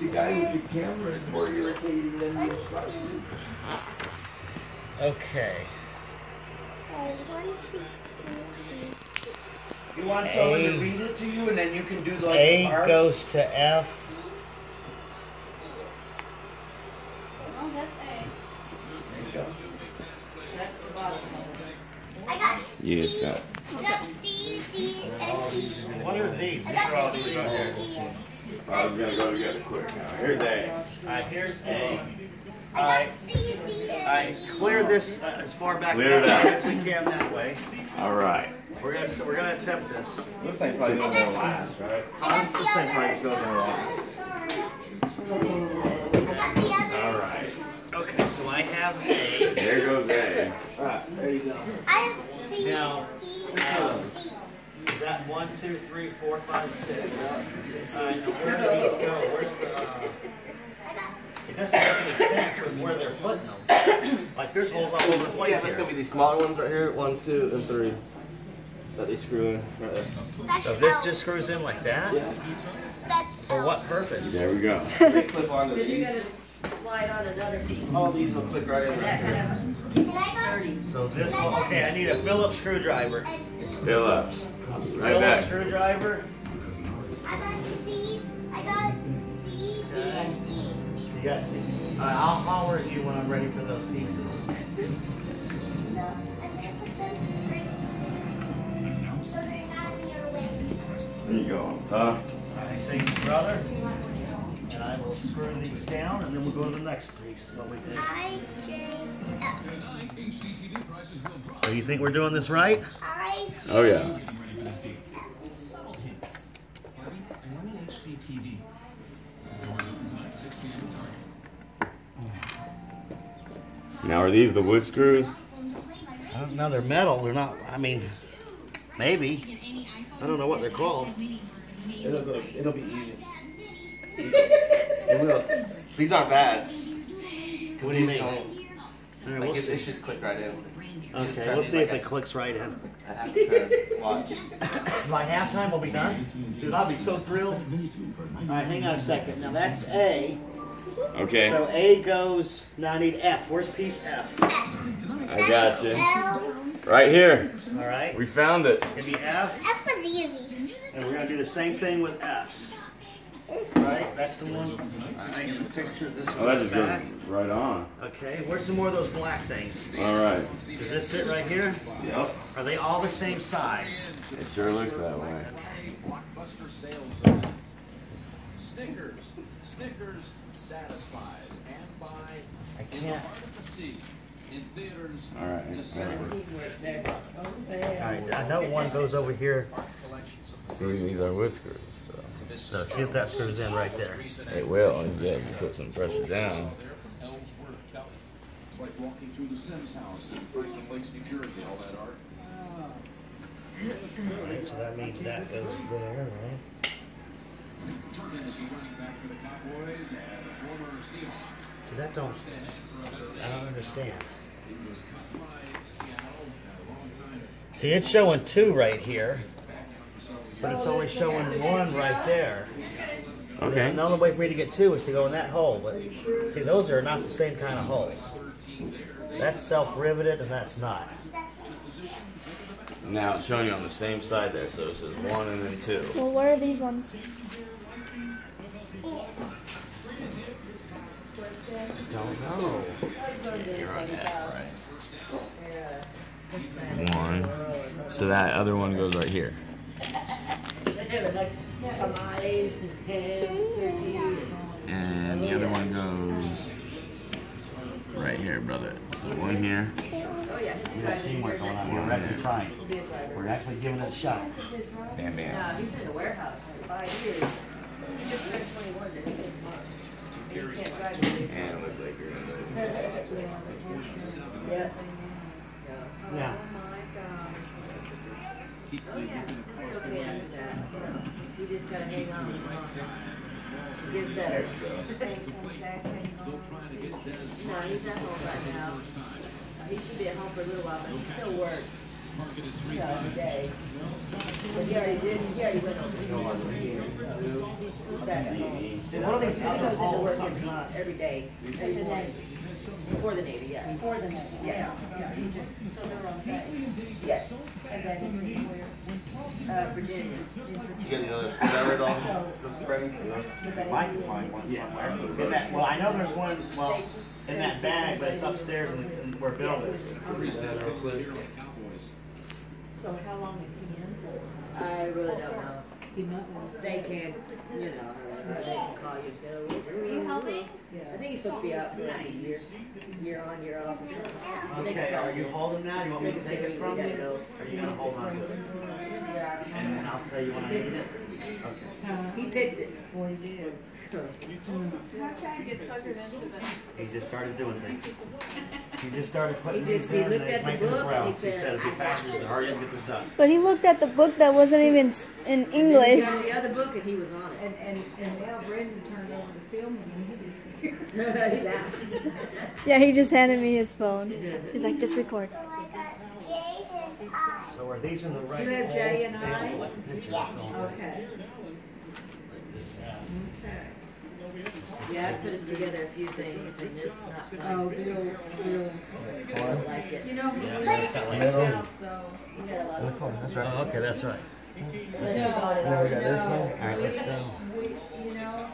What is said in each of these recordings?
the guy with the camera is more irritating than the instructions. Okay. You want someone to read it to you and then you can do like A the parts? goes to F. Oh, that's A. That's the bottom one. I got Use C. that. I got C, D, and E. What are these? I These are all got C, three right here. E. I was gonna go together quick now. Here's A. Alright, here's A. I Alright. got C, D, and Alright, E. clear this uh, as far back Clear it down out. as we can that way. All right. We're gonna so we're gonna attempt this. This thing probably goes in last, right? I got the This thing probably other. just goes in last. I got the other. All right. Okay, so I have A. There goes A. All right, There you go. I have C, Now, uh, and D. Is that one, two, three, four, five, six? Alright, now where do these go? Where's the, uh, it doesn't make any sense with where they're putting them. Like, there's holes all over the place Yeah, that's gonna be here. these smaller ones right here. One, two, and three. That they screw in right So this L. just screws in like that? That's For what purpose? There we go. They clip onto Because you're these. gonna slide on another piece. All these will click right in And right that here. kind of keeps it sturdy. So this one, okay, I need a Phillips screwdriver. Phillips. Right Phillips back. screwdriver. I got C. I got C, D, and E. Yes. Alright, I'll holler at you when I'm ready for those pieces. So I'm gonna put them right. So they're not in your way. There you go on top. Alright, thank you, brother. And I will screw these down and then we'll go to the next piece, what we did. I, J, F. So you think we're doing this right? Oh yeah. Now are these the wood screws? Uh, I don't know, they're metal, they're not, I mean, maybe. I don't know what they're called. It'll go. It'll be easy. It will. These aren't bad. What do you mean? Alright, Alright, Like we'll it, it see. should click right in. Okay, turn we'll these see if like it clicks right in. I have to turn. Watch. By halftime, we'll be done? Dude, I'll be so thrilled. Alright, hang on a second. Now that's A. Okay. So A goes, now I need F. Where's piece F? I got you. Right here. Alright, We found it. give me F. F was easy. And we're gonna do the same thing with F. Right, that's the one. I'm gonna picture this is Oh, that the just goes back. right on. Okay, where's some more of those black things? All right. Does this sit right here? Yep. Are they all the same size? It sure looks that way. Blockbuster sales event. Snickers. Snickers satisfies and by In the can't. Heart of the Sea. In theaters All right. December. Teamwork there. Alright, I know one goes over here. Art collections of See, these are wood screws. So this So see if that screws in right there. it will. acquisition. Yeah, you put some pressure down. There from Ellsworth, It's like walking through the Sims house in Franklin Lakes, New Jersey, all that art. Alright, so that means that goes there, right? Jordan is the running back for the Cowboys and a former Seahawk. See, that don't, I don't understand. He was cut by Seattle at a long time. See, it's showing two right here, So but it's only showing one right there. Okay. And the only way for me to get two is to go in that hole, but see, those are not the same kind of holes. That's self-riveted and that's not. Now it's showing you on the same side there, so it says one and then two. Well, where are these ones? Don't know. You're on F, right? One. So that other one goes right here. Like tamales and And the other one goes right here, brother. So one here. Oh. We got teamwork going on. We're actually trying. We're actually giving it a shot. Bam, bam. Yeah, he's in the warehouse for five years. Just turned 21 this this month. And he can't drive the big And it looks like you're gonna Yeah. Now, Oh, yeah. He's okay after that, so you just gotta hang on. It gets better. No, he's at home right now. He should be at home for a little while, but he still works. Yeah, every day. But he already did, he already went over back at home. One of these He goes into work not. every day, every morning. Before the Navy, yeah. Before the Navy, Yeah. yeah, he just, so they're on base. Yes, And then he's in where? Uh, Virginia. You got any other screwdriver at all? Brendan? No? The base. Might can find one somewhere. In that, well, I know there's one, well, in that bag, but it's upstairs in, in where Bill is. Freeze that real quick. So how long is he in for? I really don't know. You might want to They stay. can, you know, or they can call you and say, oh, where are you helping? I think he's supposed to be out for like a year, year on, year off or something. They can Okay, are you you. holding now? You want me to take it from you? go. Are you gonna hold on to it? Yeah. And then I'll tell you when I need it? Uh, he picked it. Boy, he did. He just started doing things. He just started putting He these just- he in, and looked he's at the making his book and he rounds. He said, said, if he "I got faster, this." to hurry up and get this done. But he looked at the book that wasn't even s- in He English. got the other book and he was on And, it. and, and now Brendan turned over the film and he disappeared. He's out. Yeah, he just handed me his phone. He's like, just record. So I got J and I. So are these in the right You have J and I? don't like the pictures, Yes. Okay, like this, yeah. okay. Yeah, I put it together a few things and it's not Oh, fun. Bill, Bill. I don't like it. You know, he Yeah, lives it's got like- now, so. He got a lot of Oh, okay, that's right. Unless you bought it already. All right, let's go. We, you know,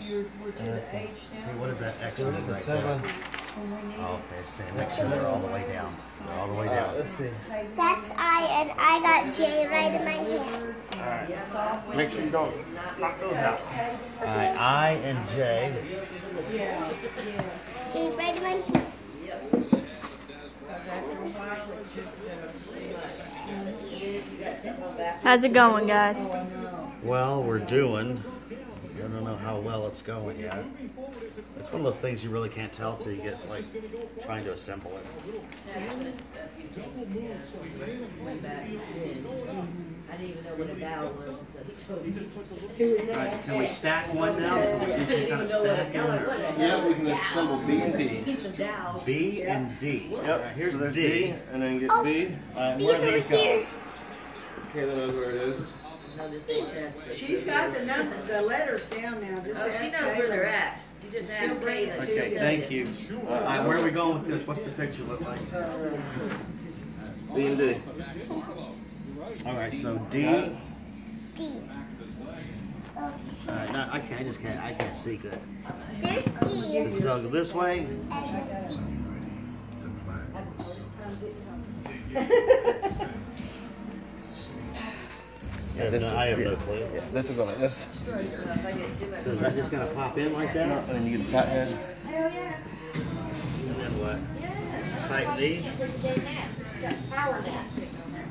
you're, we're to the age See, now what is that X one right there? Seven. When we need Oh, okay, see, make sure they're all the way down. They're all the way down. Let's see. That's I, and I got J right in my hand. Alright. Make sure you don't knock those out. Alright, I and J. Yeah, yes. J right in my hand. Because after a while, it's just, uh, How's it going, guys? I know. Well, we're doing. I don't know how well it's going yet. It's one of those things you really can't tell till you get like trying to assemble it. Way. I didn't even know what a dowel was until he told me. Alright, can we stack one now? Can we do some kind of stacking or Yeah, we can assemble B and D. Need some dowels. B and D. Alright, here's so there's D. and then get Oh. B. Alright, B's where are these here. going? Kayla knows where it is. No, this ain't transfer. She's got the number, the letters down now, just Oh, ask she knows where they're Kayla. at. You just ask bring Kayla. it Okay, she'll thank tell you. Uh, Alright, where are we going with this? What's the picture look like? B and D. Alright, so D. D. Alright, no, I can't, I just can't, I can't see good. There's E. So this way, And D. yeah, no, I have no clue. This is on it. This. So if I get too much. So is that just gonna pop in like that? And then you get the fat head. And then what? Tighten these?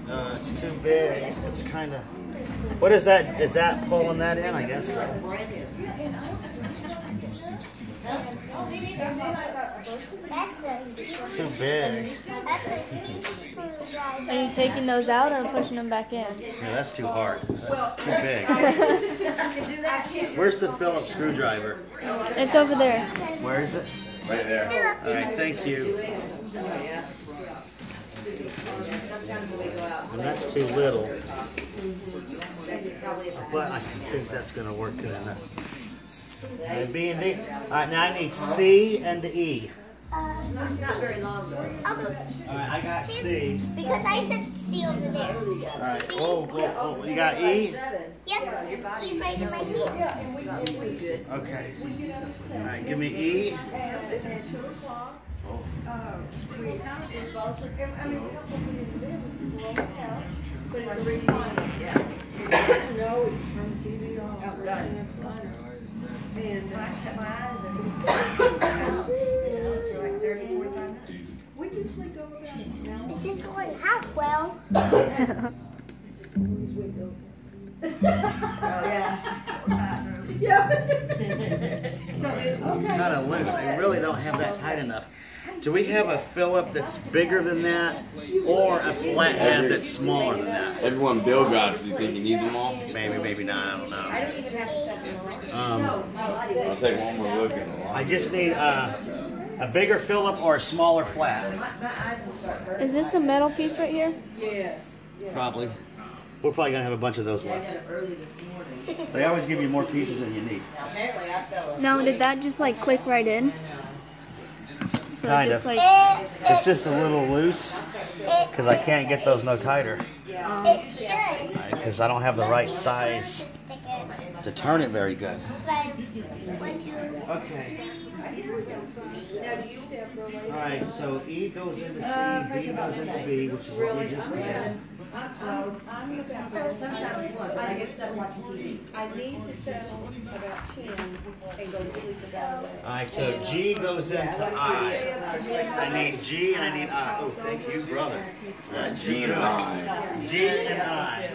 Uh, it's too big. It's kind of. What is that? Is that pulling that in? I guess so. That's a huge. Too big. That's a huge screwdriver. Are you taking those out or pushing them back in? Yeah, that's too hard. That's too big. I can do that too. Where's the Phillips screwdriver? It's over there. Where is it? Right there. All right, thank you. Yeah. Sometimes when we go out, And that's too little, that's probably if I but I think that's gonna work good enough. All right, B and D. All right, now I need C and E. It's not very long though. All right, I got C. Because I said C over there. All right. Whoa, whoa, whoa. You got E? Seven. Yep. E's right in my hand. About pretty good. Okay. All right, give me E. And at two o'clock, uh, we have to both, I mean, we don't put it in the middle, we roll it out. But it's really fun. Yeah. No, it's from TV on. Oh, done. And, When I uh, shut my eyes and, you know, for like thirty, forty-five minutes. we usually go about an hour. This is going half well. Oh, yeah. So it, okay. Kind of loose. I really don't have that tight enough. Do we have a Phillip that's bigger than that, or a flathead that's smaller than that? Everyone Bill got, does you think you need them all? Maybe, maybe not. I don't know. I don't even have to set them um, I'll take one more look. I just need uh, A bigger Philip or a smaller flat? My, my eyes will start hurting. Is this a metal piece right here? Yes. yes. Probably. We're probably gonna have a bunch of those left. had it early this morning. They always give you more pieces than you need. Now, apparently I fell asleep. Now, did that just like click right in? So Kind just of. like It, It's just a little loose because I can't get those no tighter it should. because I don't have the right size to turn it very good. Like, one, two, Okay. Now, do you step real late? All right. So E goes into C, D goes into B, which is what we just did. I'm, I'm, I'm about, Sometimes what? I get stuck watching TV. I need to settle about ten and go to sleep about All that. right. So G goes into I. I need G and I need I. Oh, thank you, brother. Uh, G and I. G and I.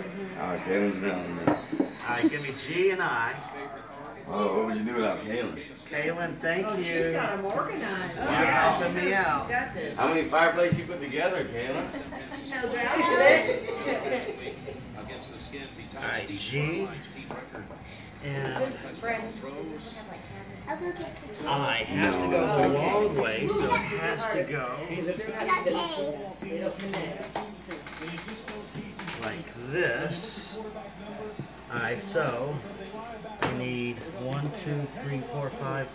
Okay, let's go. All right. Give me G and I. Oh, what would you do without Kayla? Kaylin, thank Oh, she's you. got them organized. You're helping me out. Got this. How many fireplaces you put together, Kayla? Knows where I put it. Against the scanty All right. Towson G Lions team record. and Throws. I'll go get the key. I has to go the long way, so it has to go I got K. They don't connect. like this. Alright, so I need one, two, three, four, five.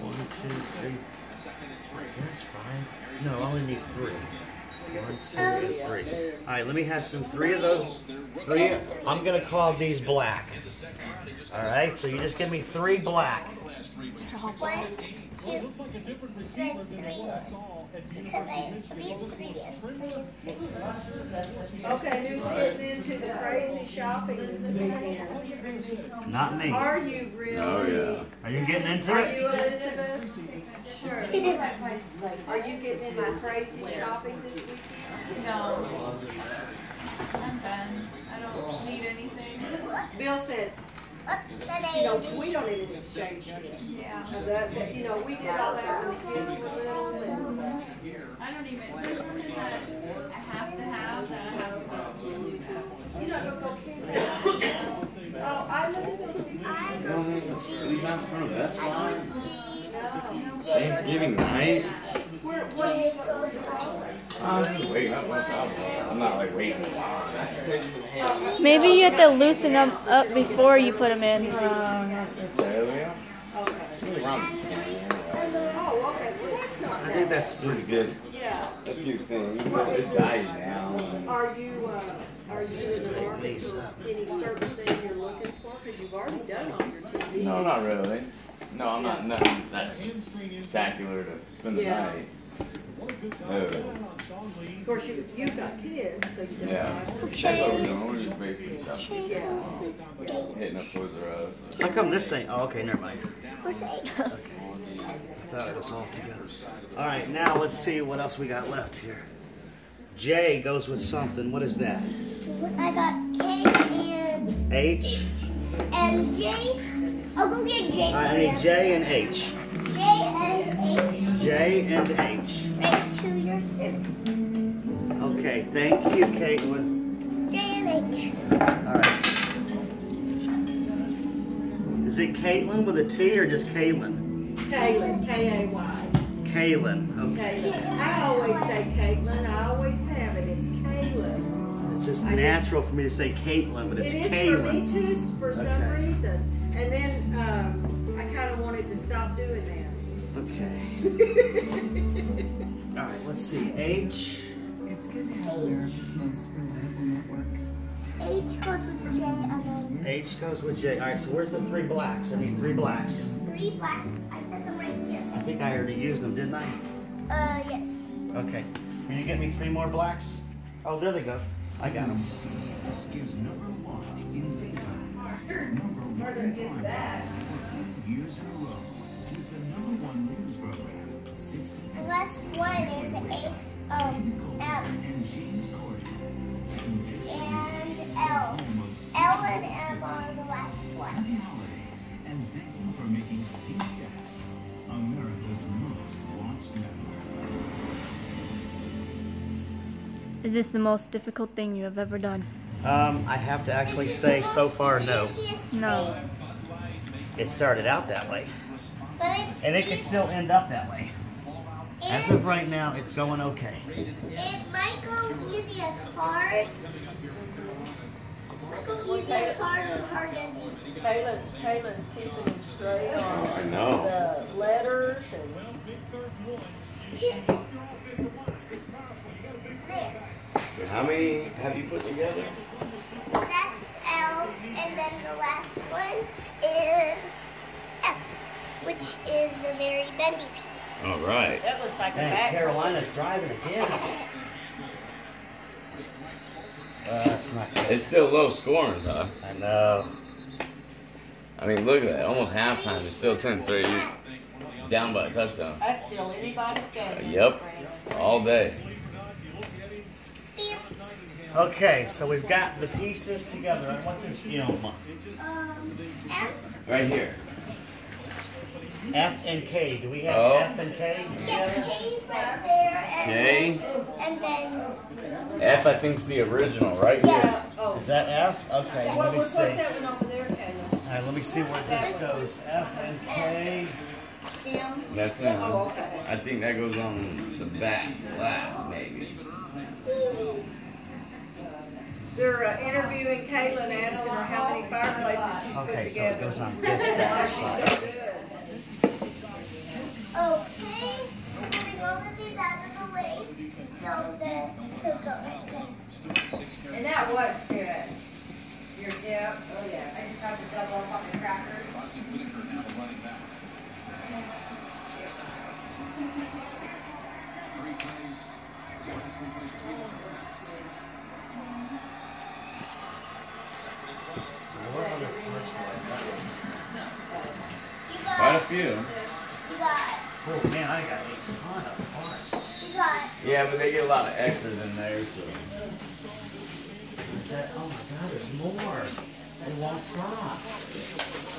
One, two, three. That's five. No, I only need three. One, two, and three. Alright, let me have some three of those. Three. I'm gonna call these black. Alright, so you just give me three black. One, two, that's three. Because I have three ingredients. Okay, who's getting into the crazy shopping this weekend? Not me. Are you really? Oh, yeah. Are you getting into Are it? you Elizabeth? Sure. Are you getting into crazy shopping this weekend? No. I'm done. I don't need anything. Bill said, Up to you know, we don't even exchange gifts. Yeah. That, that, you know, we did all that when the kids were little and. I don't even, there's something that I have to have that I have to go. You know, go get Oh, I look at those people. I go for G. That's. That's fine. Thanksgiving night. Where, what do you goes I'm just waiting. That's no problem. I'm not like waiting. maybe you have to loosen them up before you put them in. Not necessarily. Okay. It's really around the skin. Oh, okay, well, that's not I think that's Pretty good. Yeah. A few things. This guy's down. Are you, uh, are you in the market for any certain thing you're looking for? Cause you've already done all your TV. No, not really. No, I'm not nothing that's spectacular to spend the Yeah. night. Oh. No. Of course, you, you've got kids, so you don't Yeah. have. That's what we're doing. We're just basically shopping. Yeah. Hitting up Toys R Us. How come this ain't? Oh, okay, never mind. What's that? I thought it was all together. All right, now let's see what else we got left here. J goes with something. What is that? I got K and, H. and J. I'll go get J All right, I need. J and H. J and H. J and H. Right to your service. Okay, thank you, Caitlin. J and H. All right. Is it Caitlin with a T or just Caitlin? Kaylin, K A Y. Kaylin. Okay. Kaylin. I always say Caitlin, I always have it, it's Kaylin. It's just I just- natural for me to say Caitlin, but it's It is for me too, for some reason. And then, um, I kinda wanted to stop doing that. Okay. All right, let's see. H. It's good to have America's most reliable network. H goes with J and then H goes with J. All right, so where's the three blacks? I need three blacks. three blacks. I set them right here. I think I already used them, didn't I? Uh, yes. Okay. Can you get me three more blacks? Oh, there they go. I got them. CBS is number one in daytime. Number one in primetime for eight years in a row with the number one news program, 60 one is A, um, M, and James Corden. And this and L. L and M are the last one. happy holidays and thank you for making CBS America's most watched network. Is this the most difficult thing you have ever done? Um, I have to actually say so far no. No. It started out that way, But it's and it could still end up that way. As of right now, it's going okay. It might go easy as hard. Might go easy as hard or hard as easy. Kaylin, Kaylin's keeping him straight on I know. the letters and There. How many have you put together? That's L, and then the last one is F, which is the very bendy piece. All right. that looks like a back. Carolina's driving again. Uh, that's not good. It's still low scoring, huh? I know. I mean, look at that. Almost halftime. It's still 10-3. Down by a touchdown. That's still anybody's game. Yep. All day. Okay, so we've got the pieces together. What's this M? Um, F, Right here. F and K. Do we have Oh. F and K yes, together? K's right there, and K. then, and then, F, I think's the original, right yeah. here. Oh, Is that F? Okay, what, let me what's see. that one over there, Kaylin? All right, let me see where this goes. F and K. M? That's him. Oh, okay. I think that goes on the back last, maybe. They're uh, interviewing Kaylin, asking her how many fireplaces she's put Okay, so it together. goes on this side. Okay, we're gonna go with these out of the way, so the, could go. And that was good. You're, yeah, oh yeah. I just got the double fucking crackers. Fozzy Whittaker now the running back. Three plays. Last three plays, three Quite a few. Oh man, I got a ton of parts. Yeah, but they get a lot of extras in there, so. Is that, oh my god, there's more. It won't stop.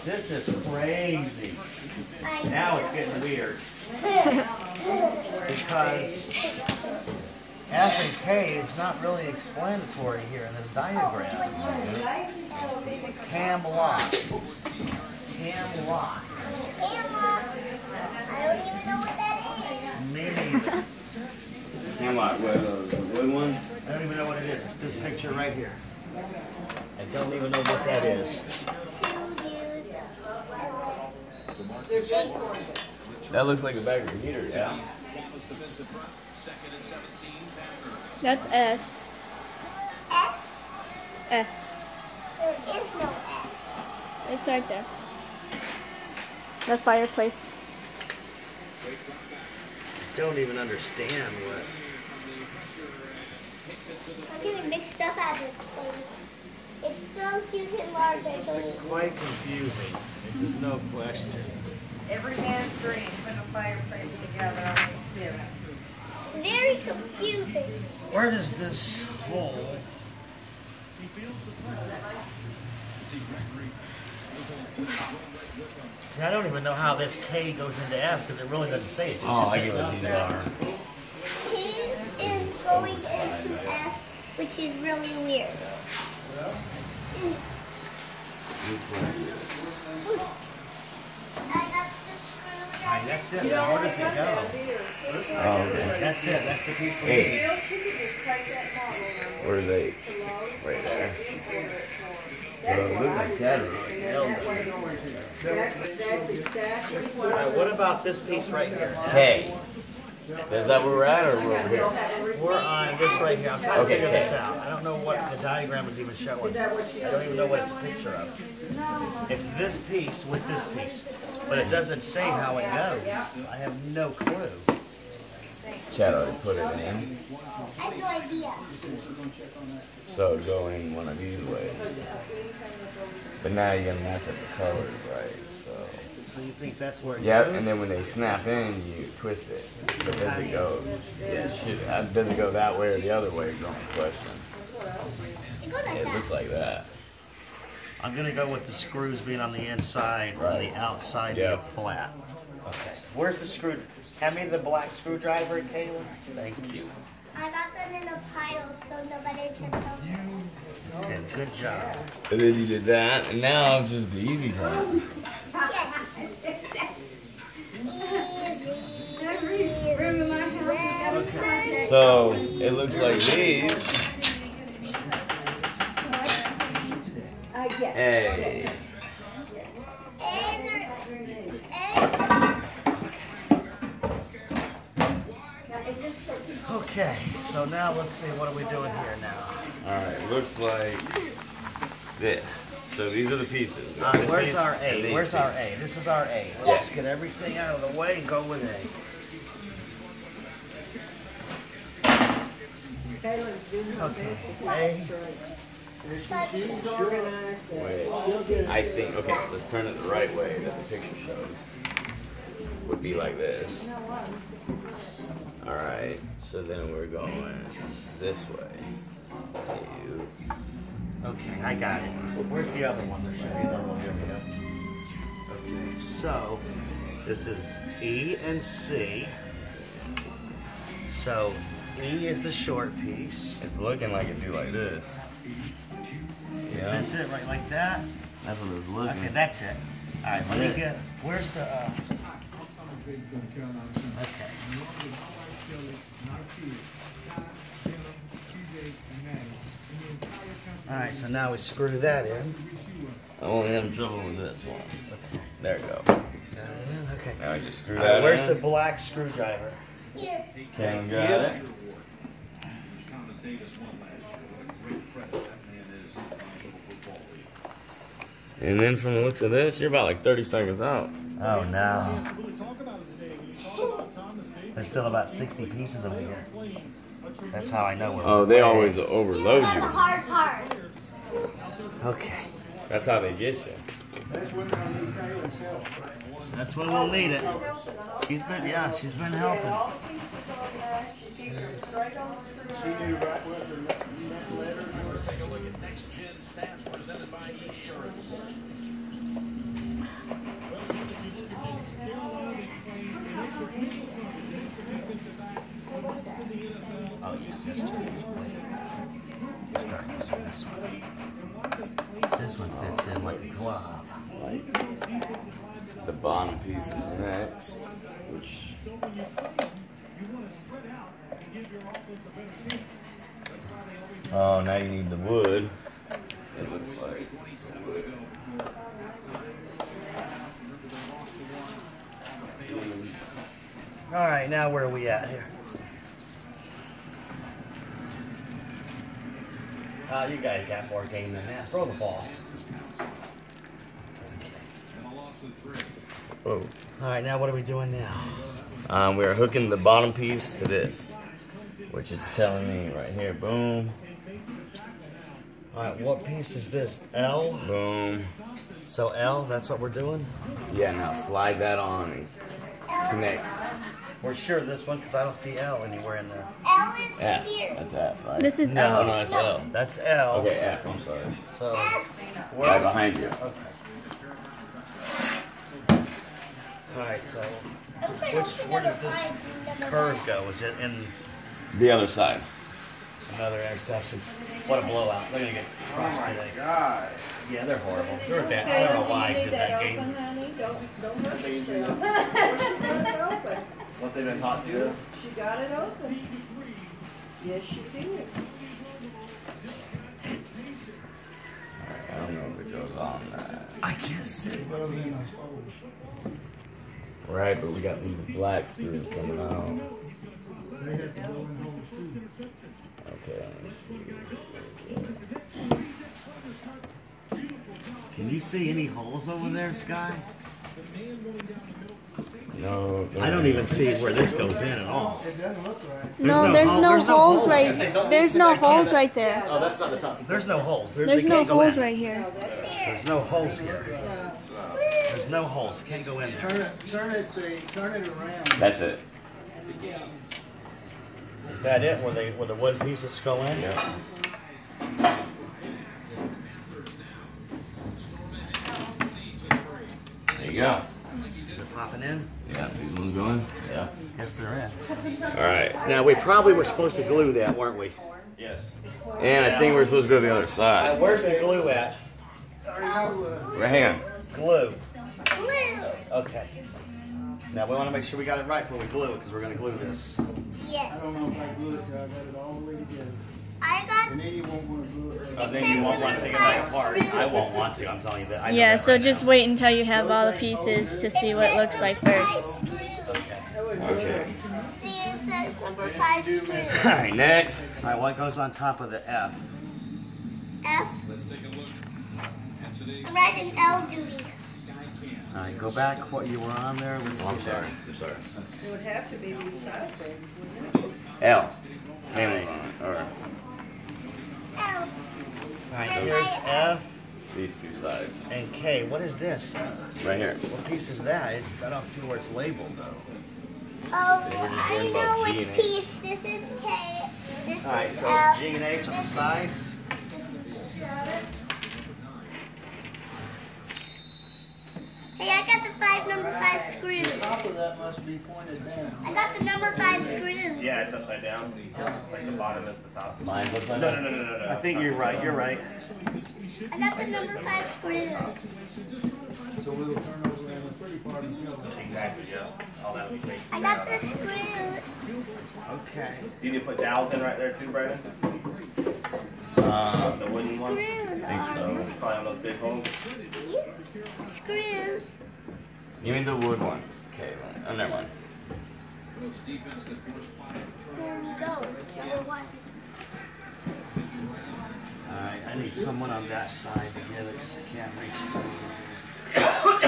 This is crazy. Now it's getting weird. Because F and K is not really explanatory here in this diagram. Cam lock. Cam lock. Camera. I don't even know what that is. Me neither. Hemlock, what, uh, the wood ones? I don't even know what it is. It's this picture right here. I don't even know what that is. To use, big one. That looks like the back of a heater, yeah. Indianapolis defensive front. Second and 17, Packers. That's S. S, S. there is no S. It's right there. The fireplace. Don't even understand what. I'm getting mixed up at this place. It's so huge and large, I It's quite confusing. There's no question. Every man's dream, putting a fireplace together on the ceiling. Very confusing. Where does this hole? See, I don't even know how this K goes into F because it really doesn't say it. It's just Oh, I get what these are. He is going into F, which is really weird. I got the screw. Alright, that's it. Now where does it go? Oh, okay. That's it. That's the piece we Eight. need. Where's eight? Right there. So it looks like that. That's exactly what. Alright, what about this piece right here? K. Is that where we're at, or we're over here? We're on this right here. I'm trying to Okay, figure this out. I don't know what the diagram is even showing. I don't even know what it's a picture of. It's this piece with this piece, but it doesn't say how it goes. I have no clue. Chad already put it in. I have no idea. So it'd go in one of these ways. But now you're going to match up the colors, right? So. So you think that's where it Yep, goes? and then when they snap in, you twist it. So does it go? Yeah, it should. uh, Does it go that way or the other way? Is the only question. It goes It looks like that. I'm gonna go with the screws being on the inside, on Right. the outside Yep. being flat. Okay. Where's the screw? Hand me the black screwdriver, Kayla. Thank you. I got them in a pile so nobody can tell them. Okay, good job. And then you did that, and now it's just the easy part. Yes. Easy. Easy. So it looks like these. Hey. Okay, so now let's see what are we doing here now. All right, looks like this. So these are the pieces. All right, where's piece our A? Where's our. A? This is our A. Let's get everything out of the way and go with A. Kaylin doing her Okay. best to keep A. She's organized. Wait, I think, okay, let's turn it the right way that the picture shows. Would be like this. Alright, so then we're going this way. You. Okay, I got it. Where's the other one? There should be another one. Here we go. Okay, so this is E and C. So E is the short piece. It's looking like it'd do like this. Is Yeah. this it? Right like that? That's what it's looking. Okay, that's it. All right, let me get. Where's the? Uh, okay. All right, so now we screw that in. I'm only having trouble with this one. Okay. There we go. Got it in. Okay. Now I just screw All that right, where's in. the black screwdriver? Here. Ken got it. Thomas Davis won last year. What a great credit that man is in the National Football League. And then from the looks of this, you're about like 30 seconds out. Oh no. There's still about 60 pieces of here. That's how I know we're. Oh, they way- always overload That's the you. hard part. Okay. That's how they get you. That's when we'll need it. She's been, yeah, she's been helping. All pieces on there, she keeps it straight on the. Let's take a look at next gen stats presented by Esurance. Start using this one. This one fits in like a glove. The bottom piece is next, which Oh, now you need the wood. It looks like wood. All right, now where are we at here? Uh, you guys got more game than that. Throw the ball. Whoa. All right, now what are we doing now? Um, we are hooking the bottom piece to this, which is telling me right here, boom, All right, what piece is this? L. boom. So L, that's what we're doing. Yeah, now slide that on and connect. We're sure this one because I don't see L anywhere in there. L is F. here. That's F, right? This is No. Oh, L. no, that's L. That's L. Okay, F, I'm sorry. So Right behind you. Okay. All right, so which where does this curve go? Is it in The other side. another interception? What a blowout! They're gonna get crushed today. God. Yeah, they're horrible. They're bad. I don't know why I did that Open, game. honey, don't, don't hurt yourself. Let it open. What they been taught to do? She got it open. Yes, she did. I don't know if it goes on that. I can't see. Right, but we got these black screws coming out. Okay, let me see. Can you see any holes over there, Sky? No, I don't even see where this goes in at all. No, no there's no there's no holes holes. right. There's no holes right there. Oh, that's not the top. There's no holes. There, There's no holes in. right here. There's no holes here. There's no holes. It can't go in Turn there. it, turn it, turn it around. That's it. Is that it? Where they where the wood pieces go in? Yeah. There you go. They're popping in. Yeah, these ones going? Yeah. Yes, they're in. All right. Now we probably were supposed to glue that, weren't we? Yes. And I think we're supposed to go to the other Uh, side. where's the glue at? Right, hang on. Glue. Glue. Okay. Now we want to make sure we got it right before we glue it because we're going to glue this. Yes. I don't know if I glue it till I got it all the way together. I got. And then you won't want to glue it. Oh, then you won't want to take it back apart. I won't want to. I'm telling you that. I Yeah, that so right just now. wait until you have all the pieces to see what it looks like first. Okay. See, it says number five screws. All right, next. All right, what goes on top of the F? F. Let's take a look at today's I'm writing L duty. All right, go back what you were on there. Let's Oh, I'm sorry. there. I'm sorry. It would have to be these side things, wouldn't it? L. Cameron. L. All right, here's F these two sides. and K. What is this? Uh, Right here. What piece is that? It, I don't see where it's labeled though. Oh, They were just I know which piece. This is K. This All right, is so L. G and H on the sides. Hey, I got the five number five screws. Top of that must be pointed down. I got the number five screws. Yeah, it's upside down. Like the bottom is the top. Mine's upside No, down. no, no, no, no, no. I think you're right. You're right. I got the number five screws. So we'll turn over in the pretty part and fill it. Exactly, yeah. All that would be I got the screws. Okay. Do you need to put dowels in right there too, Brandon? Uh, The wooden one? Screws. I think so. Probably on those big holes. Screws. Give me the wood ones. Okay. Oh, never mind. Well, defense that forced five There we go. against the Red Number one. All right, I need someone on that side to get it because I can't reach.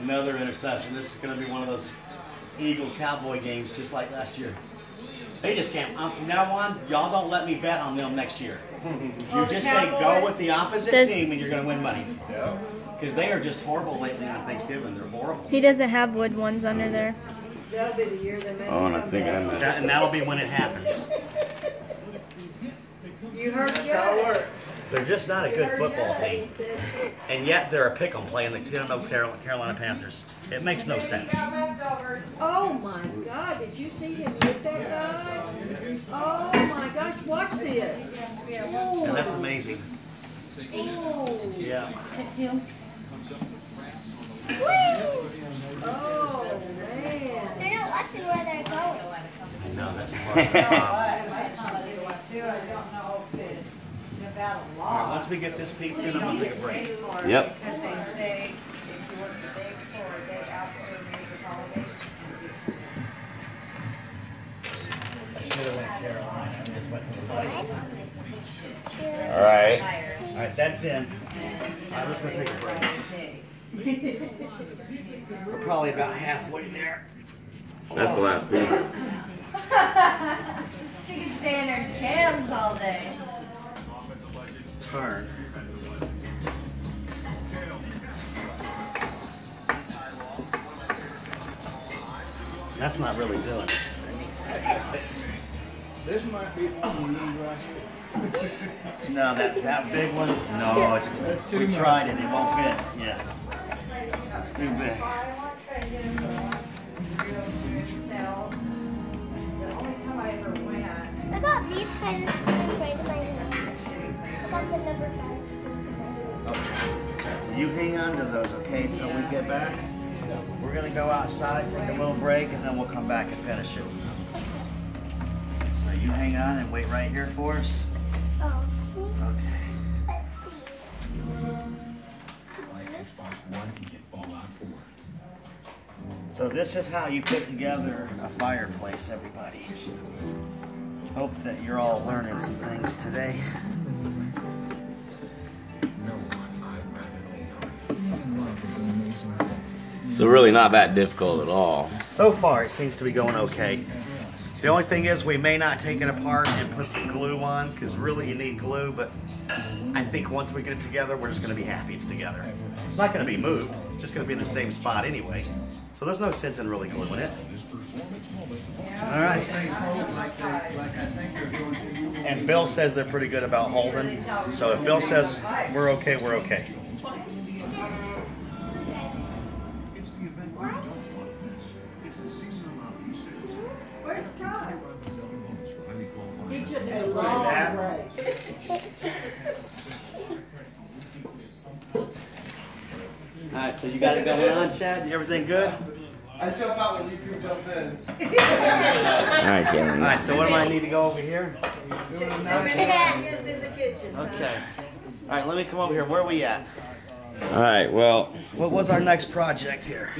Another interception. This is going to be one of those Eagle Cowboy games, just like last year. They just can't. Um, from now on, y'all don't let me bet on them next year. You just say go with the opposite Does- team, and you're going to win money. Because they are just horrible lately on Thanksgiving. They're horrible. He doesn't have wood ones under there. That'll be the year they Oh, and I think I come back. might. That, and that'll be when it happens. You heard That's how it works. They're just not a good football team. And yet they're a pick 'em playing the Tennessee Carolina, Carolina Panthers. It makes no sense. Oh my God, did you see him hit that guy? Oh my gosh, watch this. Oh, And that's amazing. oh, Yeah. Two. Oh, man. They're not watching where they're going. I know that's part of the problem. All right, once we get this piece in, I'm gonna take a break. Yep. Because they say if you work the day before or day after major holidays. I should have went Carolina. I just went for the money. All right. All right, that's in. All right, let's go take a break. We're probably about halfway there. That's the last piece. She can stay in her jams all day. Turn. That's not really doing it. This might be one you need right here. No, that, that big one, no, it's, That's too we much. tried it, it won't fit, yeah. It's too big. The only time I ever went, I got these kind of screws right in my hand. I got the number five. You hang on to those, okay, until we get back? We're gonna go outside, take a little break, and then we'll come back and finish it. So you hang on and wait right here for us? Oh. Okay. Let's see. Like Xbox One and get Fallout 4. So this is how you put together a fireplace, everybody. Hope that you're all learning some things today. So really not that difficult at all. So far, it seems to be going okay. The only thing is, we may not take it apart and put the glue on, because really you need glue, but I think once we get it together, we're just going to be happy it's together. It's not going to be moved. It's just going to be in the same spot anyway. So there's no sense in really gluing it. All right. And Bill says they're pretty good about holding. So if Bill says we're okay, we're okay. He took a long break. All right, so you got it going on, Chad? Everything good? I jump out when you two jumps in. All right, All Cameron. right, so what do I need to go over here? Is in the kitchen. Okay. All right, let me come over here. Where are we at? All right. Well, What was our next project here?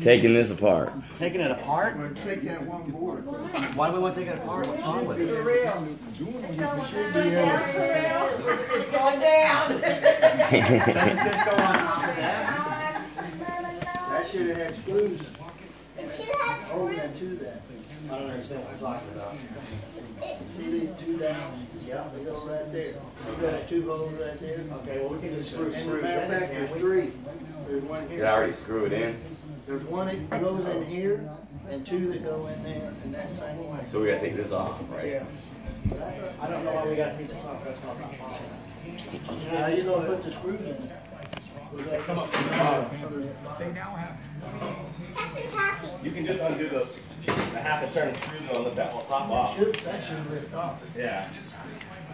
taking this apart. Taking it apart? Or take that one board. Why do we want to take it apart? What's wrong with it? For real. It's going down. That should have had screws It should have over screws. into that. I don't understand what you're talking about. See these two down? Yeah, they go right there. See those two holes right there? Okay, well, we can just screw And screws matter of in, fact, can't there's we? three. There's one Did I already screw it in? There's one that goes in here and two that go in there and that same way. So we gotta take this off, right? Yeah. I don't know why we gotta take this off. That's what I'm not following. How you gonna put the screws in there? Come up from the bottom. That's tacky. You can just undo those, the half a turn screws and lift that whole top off. Should, that should lift off. Yeah. It's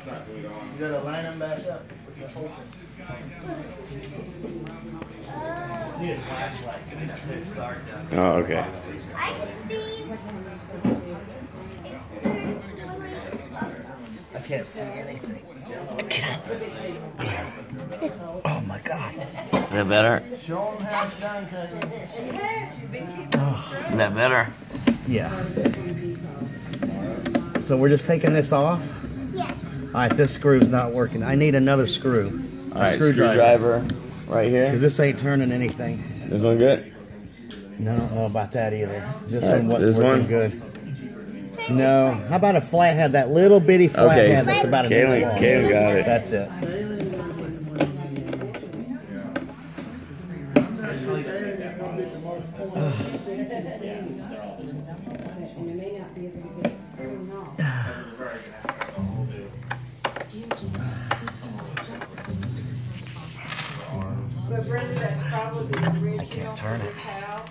not glued on. You gotta line them back up. Put the whole Need a flashlight. It's dark Oh, okay. I can see. I can't see anything. I can't. Oh my god. Is that better? Show them how it's done, cousin. Yes, you've been keeping oh, them straight. Is that better? Yeah. So we're just taking this off? Yes. All right, this screw's not working. I need another screw. All right, screwdriver right here. Because this ain't turning anything. This one good? No, I don't know about that either. This All right, one wasn't this working one? good. No. How about a flathead? That little bitty flathead that's about an Kaylin- inch long. Kaylin got it. That's it. And not be able to get it thrown off. But Brenda, that's probably the original can't turn it. house.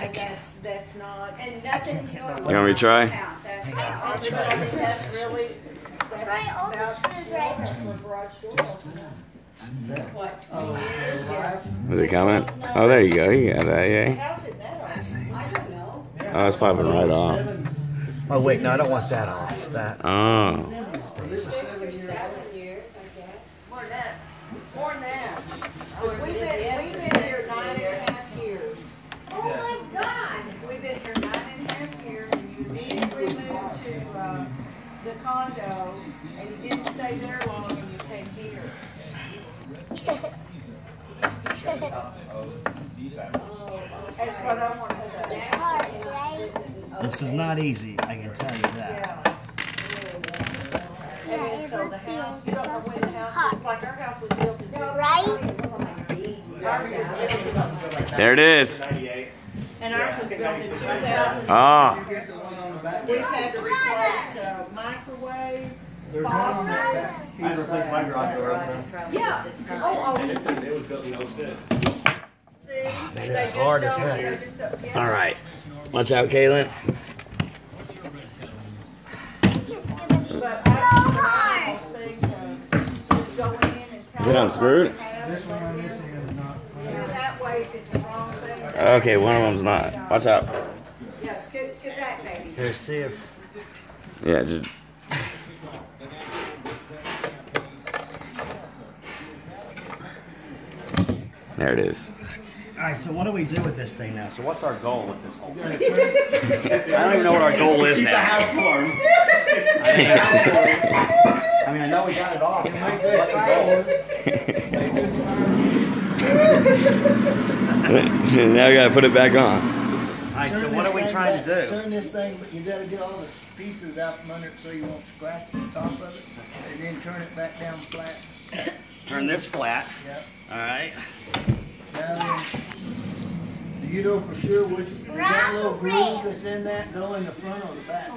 And that's, that's not, and nothing. You want me to try? That's, that's really, that's Try all the screwdrivers. for garage door. What, twenty years? Yeah. Was it coming? Oh, there you go. You got that, yeah. How's it that old? I don't know. Oh, it's popping right off. Oh, wait, no, I don't want that off. That Oh. Six or seven years, I guess. More than that. More than that. We've been, here nine and a half years. Oh my God! We've been here nine and a half years and you immediately moved to, uh, the condo and you didn't stay there long and you came here. That's what I wanna say. It's hard, right? This is not easy. I can tell you that. Yeah. And then so the house, you don't know when the house was, like our house was built in. Right? Ours was built in There it is. And ours was built in two thousand. Ah. We've had to replace uh, microwave, There's one on faucets. that. I replaced my garage door. Yeah. Oh, oh, it's, it was built in 06. see? Man, this is hard as don't- heck. they just don't- yeah. All right. Watch out, Kaylin. Wrong thing. Okay, one of them's not. Watch out. Yeah, scoot, scoot back, baby. Here, see if. Yeah, just. There it is. All right, so what do we do with this thing now? So what's our goal with this whole thing? I don't even know what our goal is now. form. I mean, I know we got it off. now, so What's the goal? now we gotta put it back on. All right, so what are we trying to do? Turn this thing, but you gotta get all the pieces out from under it so you won't scratch the top of it. And then turn it back down flat. Turn this flat. Yep. All right. Now then, do you know for sure which, is that little groove that's in that go in the front or the back?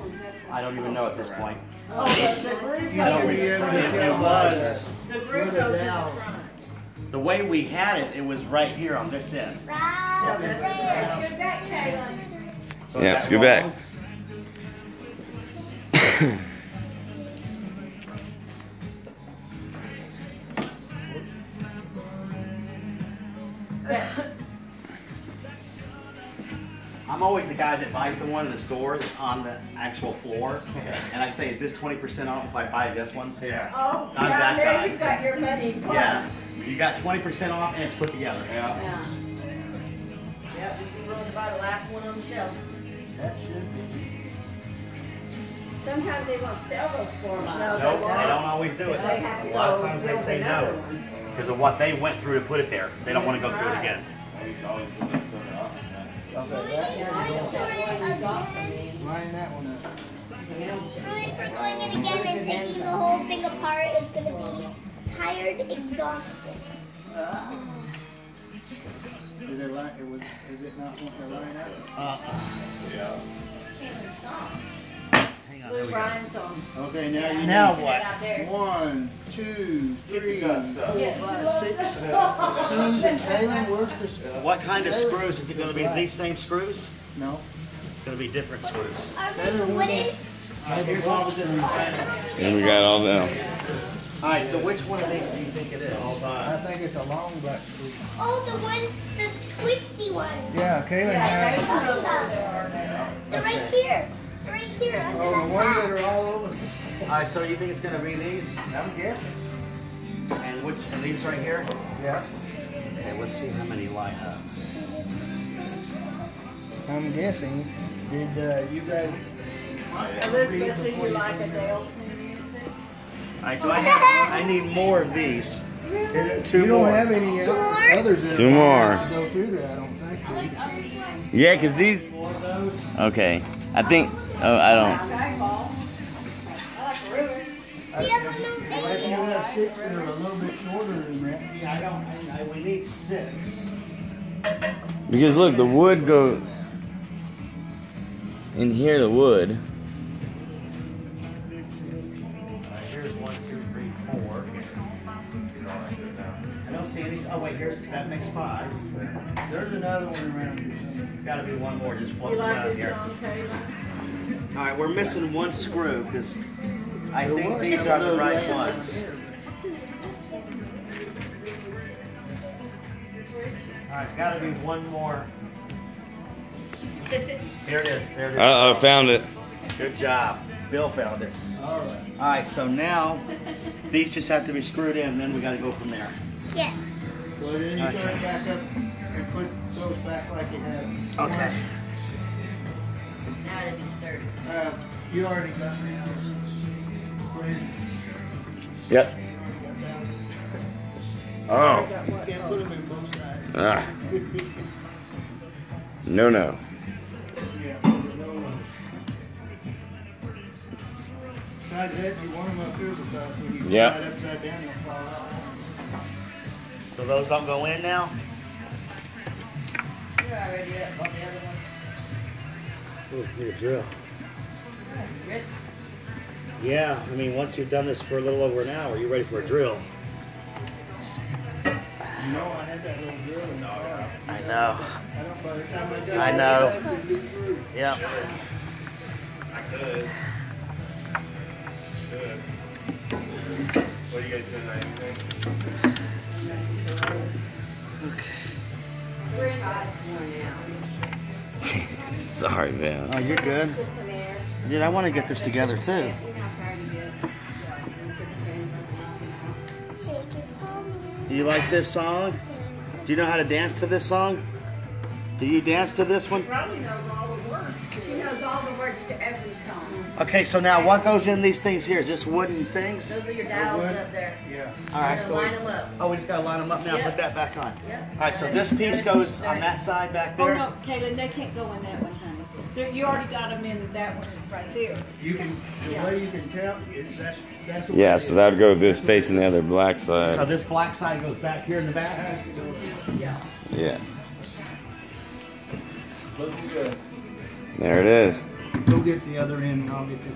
I don't even know at this point. Oh, the, the groove You know, goes we in the It, front. it was The groove goes in the front. the way we had it. It was right here on this end. Right There, there. scoot back, Kaylin. So is Yeah, that scoot back. wrong? I'm always the guy that buys the one in the store that's on the actual floor. And I say, is this 20% off if I buy this one? Yeah. Oh, I'm yeah, that there guy. you got your money plus. Yeah. You got 20% off and it's put together. Yeah. yeah. Yep, just be willing to buy the last one on the shelf. That should be. Sometimes they won't sell those for them. No, Nope, they don't always do it. They have to A lot of times they say no. Because of what they went through to put it there. They don't want to go through it again. Okay, that Yeah, I one, got that one you got from me. line that one up. Really, for doing it again and taking the whole thing apart is gonna be tired, exhausted. Is it line, it was, is it not wanting to line up? Uh, hang on, Blue we go. Brian song. Okay, now you Now need what? Out there. one, two, three, four, Yes. five, six, seven. Where's the? What kind of screws? Is it going to be these same screws? No. It's going to be different screws. Are they wooden? Here's all the different And we got all them. All right, so which one of these do you think it is? I think it's a long black screw. Oh, the one, the twisty one. Yeah, Kaylin has. They're right here. They're right here. Oh, the the ones that are all over. All right, so you think it's going to be these? I'm guessing. And which, and these right here? Yes. Okay, let's see how many line up. I'm guessing. Did uh, you guys? Elizabeth, do you like Adele's new music? All right, do I have, I need more of these. Two you don't more. have any uh, others that Two more. go through there. I don't think. Yeah, cause these. Okay, I think. Oh, I don't. Skyfall. I don't, we need six. Because look, the wood go. In here, the wood. Oh wait, here's, that makes five. There's another one around somewhere. Gotta be one more just floating around here. song? All right, we're missing one screw because I think these are the right ones. All right, it's gotta be one more. Here it is, there it is. Uh oh, found it. Good job. Bill found it. All right. All right, so now these just have to be screwed in, and then we gotta go from there. Yes. Well, then you Okay. turn it back up and put those back like you had them. Okay. Now it'll be sturdy. Uh, you already got me. Put in. Yep. Oh. You can't put them in both sides. Ah. No, no. Yeah, no, no. Besides that, you want them up here because when you Yeah. fly it upside down, they'll fall out. So those don't go in now? You're already up on the other one. Ooh, need a drill. Risk. Yeah, I mean, once you've done this for a little over an hour, you're ready for a drill. You know, I had that little drill in the car. I know. I don't, by the time I got I know. I could be through. Yep. I could. Could. What are you guys doing? Anything? We're in God's more now. Sorry, man. Oh, you're good. Put some air. Dude, I want to get this together too. You know how tired you get. Shake it for me. Do you like this song? Do you know how to dance to this song? Do you dance to this one? Probably knows all the words. She knows all the words to every song. Okay, so now what goes in these things here? Is this wooden things? Those are your dials wood? up there. Yeah. All right, so line them up. oh, we just gotta line them up now. Yep. Put that back on. Yep. All right, so this piece goes on that side back there. Oh, there. no, Kaylin, they can't go in that one, honey. There- You already got them in that one right there. You can, the way you can tell is that's, that's. what Yeah, so that would go this facing the other black side. So this black side goes back here in the back. Yeah. Yeah. Looking good. There it is. Go get the other end and I'll get this.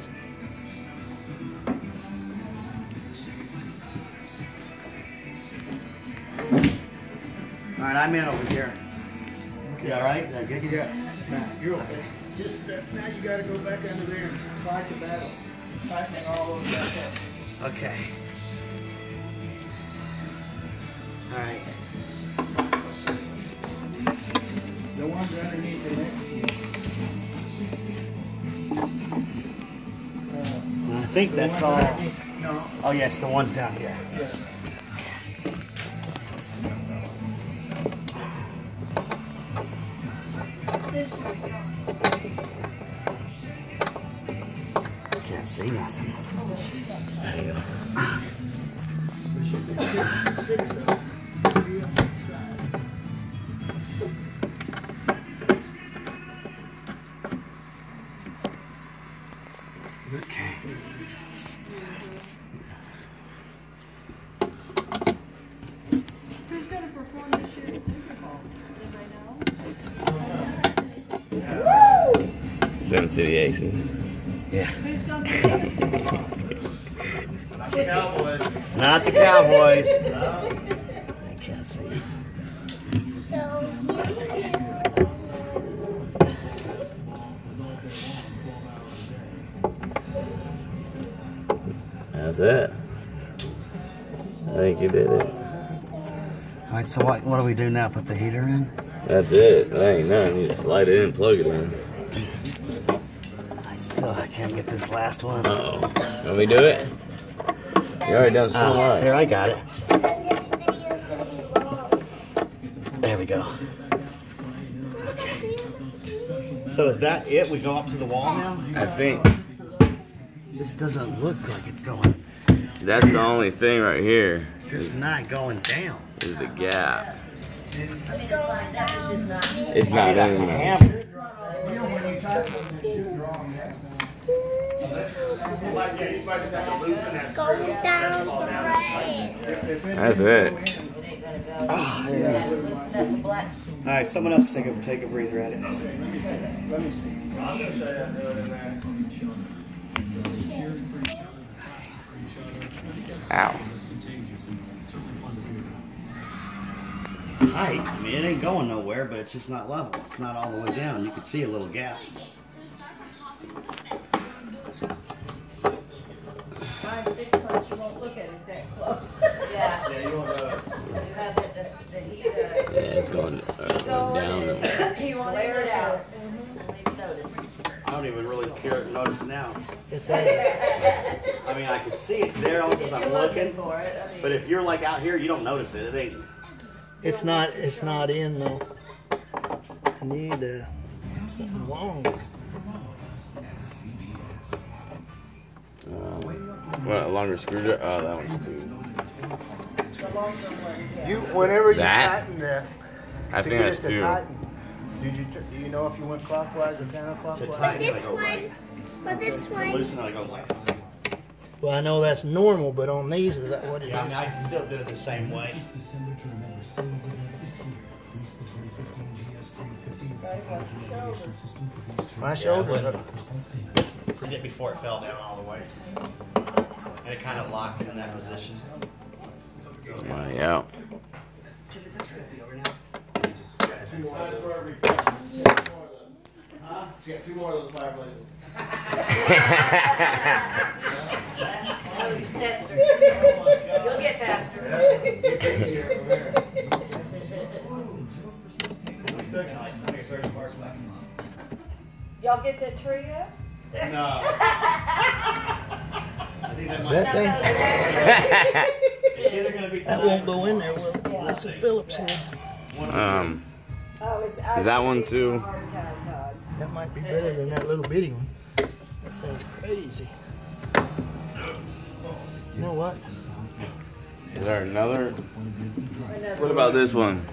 All right, I'm in over here. You all right? Is that good? Yeah, you're okay just uh, now you got to go back under there and fight the battle, tightening all over back up. Okay. All right. The ones underneath the next. Uh, I think that's all. No. Oh yes, the ones down here. Yeah. This one. Can't see nothing. There you go. Know? Sin City Aces. Yeah. Who's gonna be at the Super Bowl? Not the Cowboys. I can't see. So That's it. I think you did it. All right. So what? What do we do now? Put the heater in? That's it. That ain't nothing. You just slide it in, plug it in. I still I can't get this last one. Uh oh. Let me do it. You already done so Ah, much. Here, I got it. There we go. Okay. So is that it? We go up to the wall now? I think This doesn't look like it's going. that's the only thing right here. Just not going down. Is the gap. It's like that, it's just not. It's not in there. Hammer. You know, when you tighten them, it should draw them down. go down to right. If- if it That's it. go in, It ain't gonna go. You yeah. have to loosen up the black. All right, someone else can take a take a breather at it. Let me see. Ow. Tight. I mean, it ain't going nowhere, but it's just not level. It's not all the way down. You can see a little gap. Five, six punch, you won't look at it that close. Yeah. Yeah, you won't know. You have it, the, the heat, uh, Yeah, it's going, uh, going down. You won't wear it out. Don't even notice. I don't even really care to notice it now. It's there. I mean, I can see it's there because I'm looking looking. for it, I mean. But if you're like out here, you don't notice it. It ain't. It's not, it's not in though. I need, uh, something long. Um, what, a longer screwdriver? Oh, that one's too. You, whenever you That? tighten the, I to think get that's it to two. tighten, did you, do you know if you went clockwise or counterclockwise? tighten. This one, for this one, Loosen it, I go left. Well, I know that's normal, but on these, is that what it is? Yeah, I mean, I still did it the same way. December to remember sales event this year. Lease the 2015 GS350 with technology navigation system for these two. My shoulder, Yeah, look- Response payments. Did it before it fell down all the way. And it kind of locked in that position. Yeah. She got two more of those fireplaces. That was a tester. You'll get faster. We like 20 or 30 parts left. Y'all get that tree up? No. I think that Is might that thing? It's either going to be That won't go in there, will it? That's the Phillips head. Um, Oh. Is that one too? Time, That might be better than that little bitty one. That thing's crazy. You know what? is there another? What about this one?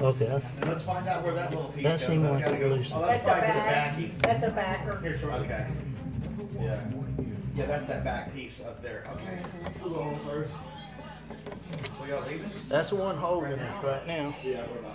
Okay, And let's find out where that little piece That goes. seemed That's like gotta go. loose. Oh, that's That's a probably for the back. backy. That's a backer. Here's okay. Yeah. Yeah, that's that back piece up there. Okay. We all leaving? that's the one holding it right now. Yeah, we're about.